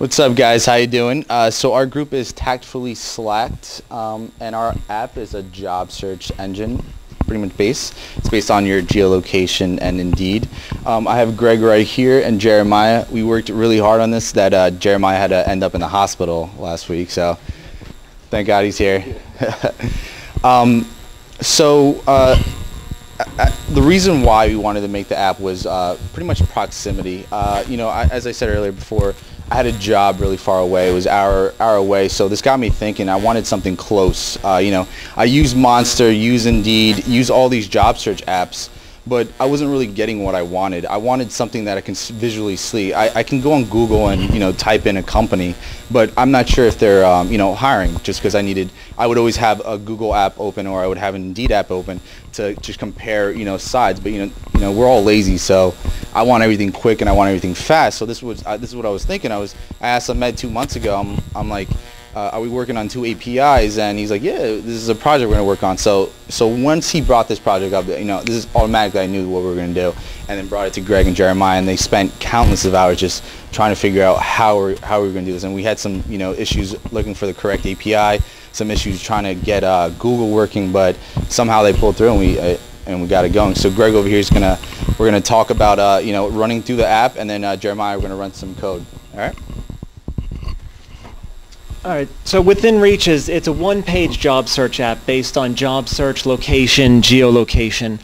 What's up, guys? How you doing? Uh, so our group is Tactfully Slacked, um, and our app is a job search engine, pretty much based. It's based on your geolocation and Indeed. Um, I have Greg right here and Jeremiah. We worked really hard on this. That uh, Jeremiah had to end up in the hospital last week, so thank God he's here. um, so. Uh, the reason why we wanted to make the app was uh, pretty much proximity. Uh, you know, I, as I said earlier before, I had a job really far away. It was hour hour away, so this got me thinking. I wanted something close. Uh, you know, I use Monster, use Indeed, use all these job search apps, but I wasn't really getting what I wanted. I wanted something that I can visually see. I, I can go on Google and you know type in a company, but I'm not sure if they're um, you know hiring. Just because I needed, I would always have a Google app open or I would have an Indeed app open to just compare you know sides. But you know you know we're all lazy, so I want everything quick and I want everything fast. So this was uh, this is what I was thinking. I was I asked Ahmed two months ago. I'm I'm like uh, are we working on two APIs? And he's like, yeah, this is a project we're going to work on. So, so once he brought this project up, you know, this is automatically I knew what we were going to do, and then brought it to Greg and Jeremiah, and they spent countless of hours just trying to figure out how we're how we are going to do this. And we had some, you know, issues looking for the correct API, some issues trying to get uh, Google working, but somehow they pulled through, and we. Uh, and we got it going. So Greg over here is gonna, we're gonna talk about, uh, you know, running through the app, and then uh, Jeremiah, we're gonna run some code. All right. All right, so within Reach is it's a one-page job search app based on job search, location, geolocation.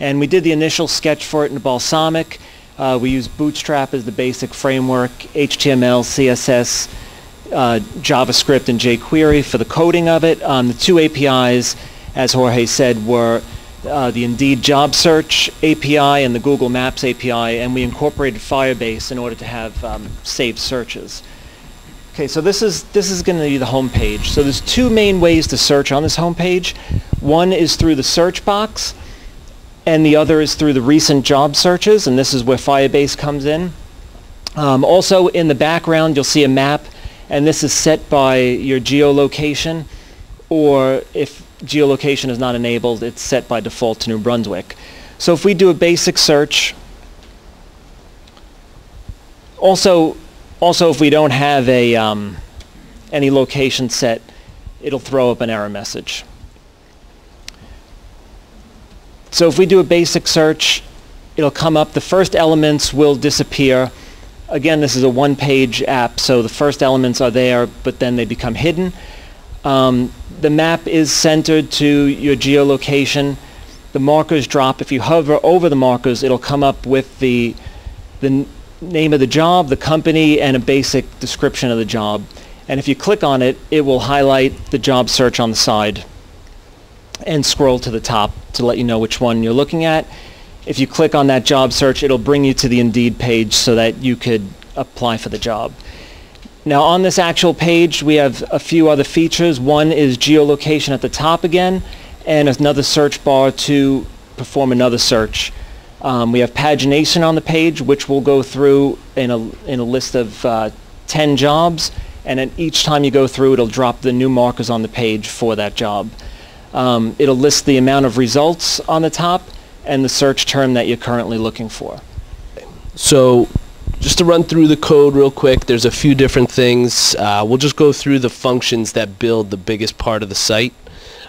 And we did the initial sketch for it in Balsamiq. Uh, we use Bootstrap as the basic framework, HTML, CSS, uh, JavaScript, and jQuery for the coding of it. Um, the two APIs, as Jorge said, were uh, the Indeed Job Search API and the Google Maps API, and we incorporated Firebase in order to have um, saved searches. Okay, so this is this is going to be the home page. So there's two main ways to search on this home page. One is through the search box, and the other is through the recent job searches, and this is where Firebase comes in. Um, also, in the background, you'll see a map, and this is set by your geolocation, or if geolocation is not enabled, it's set by default to New Brunswick. So if we do a basic search, also also, if we don't have a, um, any location set, it'll throw up an error message. So if we do a basic search, it'll come up. The first elements will disappear. Again, this is a one-page app, so the first elements are there, but then they become hidden. Um, the map is centered to your geolocation. The markers drop. If you hover over the markers, it'll come up with the, the name of the job, the company, and a basic description of the job. And if you click on it, it will highlight the job search on the side and scroll to the top to let you know which one you're looking at. If you click on that job search, it'll bring you to the Indeed page so that you could apply for the job. Now on this actual page, we have a few other features. One is geolocation at the top again, and another search bar to perform another search. Um, we have pagination on the page, which will go through in a, in a list of uh, 10 jobs, and then each time you go through, it'll drop the new markers on the page for that job. Um, it'll list the amount of results on the top and the search term that you're currently looking for. So just to run through the code real quick, there's a few different things. Uh, we'll just go through the functions that build the biggest part of the site.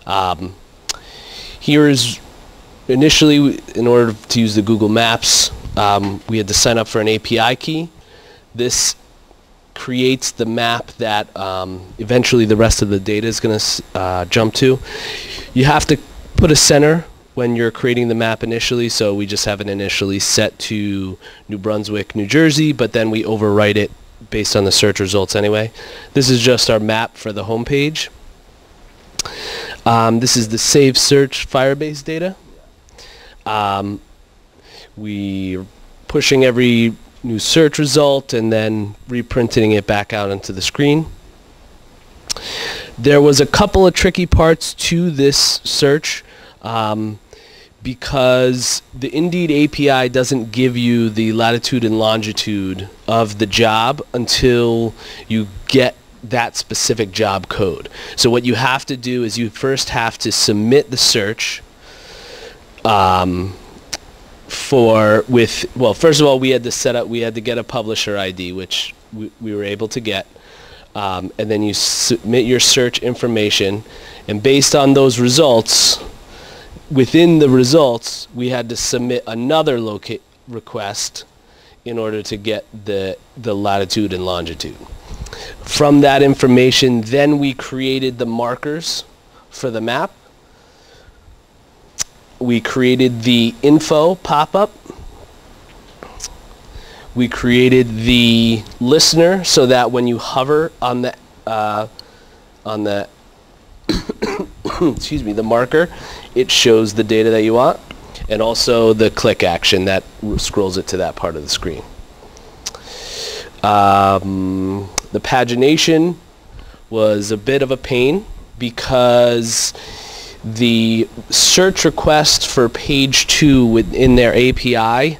Um, here is initially, in order to use the Google Maps, um, we had to sign up for an API key. This creates the map that um, eventually the rest of the data is going to uh, jump to. You have to put a center when you're creating the map initially, so we just have it initially set to New Brunswick, New Jersey, but then we overwrite it based on the search results anyway. This is just our map for the home page. Um, this is the save search Firebase data. Um, we're pushing every new search result and then reprinting it back out into the screen. There was a couple of tricky parts to this search um, because the Indeed API doesn't give you the latitude and longitude of the job until you get that specific job code. So what you have to do is you first have to submit the search um, for with well first of all we had to set up we had to get a publisher id which we, we were able to get. Um, and then you submit your search information and based on those results within the results we had to submit another locate request in order to get the the latitude and longitude. From that information then we created the markers for the map we created the info pop-up. We created the listener so that when you hover on the uh, on the excuse me the marker, it shows the data that you want, and also the click action that scrolls it to that part of the screen. Um, the pagination was a bit of a pain because the search request for page two within their API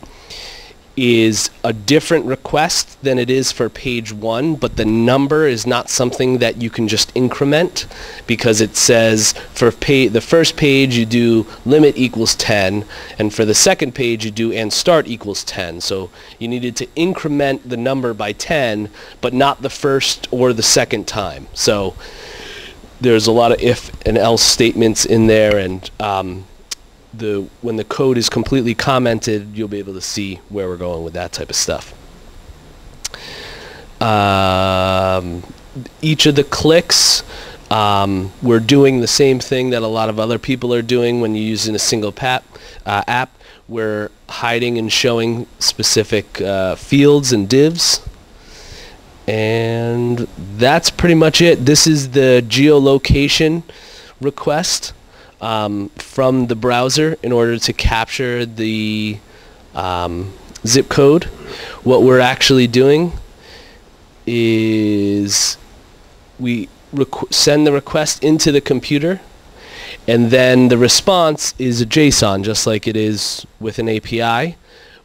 is a different request than it is for page one, but the number is not something that you can just increment because it says for the first page you do limit equals 10, and for the second page you do and start equals 10. So you needed to increment the number by 10, but not the first or the second time. So there's a lot of if and else statements in there, and um, the when the code is completely commented, you'll be able to see where we're going with that type of stuff. Um, each of the clicks, um, we're doing the same thing that a lot of other people are doing when you're using a single pap, uh, app. We're hiding and showing specific uh, fields and divs and that's pretty much it. This is the geolocation request um, from the browser in order to capture the um, zip code. What we're actually doing is we send the request into the computer and then the response is a JSON just like it is with an API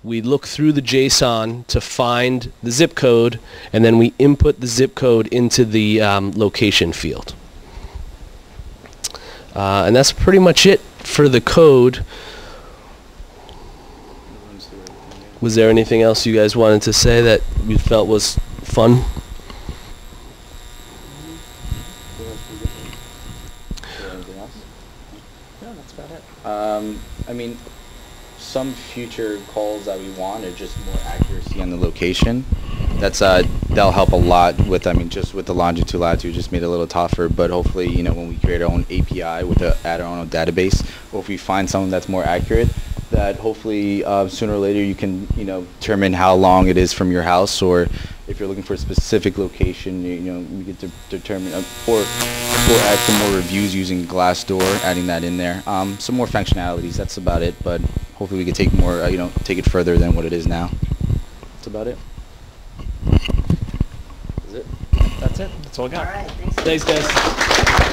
we look through the JSON to find the zip code, and then we input the zip code into the um, location field. Uh, and that's pretty much it for the code. Was there anything else you guys wanted to say that you felt was fun? No, that's about it. Um, I mean, some future calls that we want are just more accuracy on the location. That's uh, that'll help a lot with. I mean, just with the longitude latitude, just made it a little tougher. But hopefully, you know, when we create our own API with the add our own database, or if we find something that's more accurate, that hopefully uh, sooner or later you can, you know, determine how long it is from your house, or if you're looking for a specific location, you, you know, we get to determine, uh, or we'll add some more reviews using Glassdoor, adding that in there. Um, some more functionalities. That's about it. But hopefully we can take more, uh, you know, take it further than what it is now. That's about it. Is it? That's it. That's all I got. All right, thanks. Thanks, guys.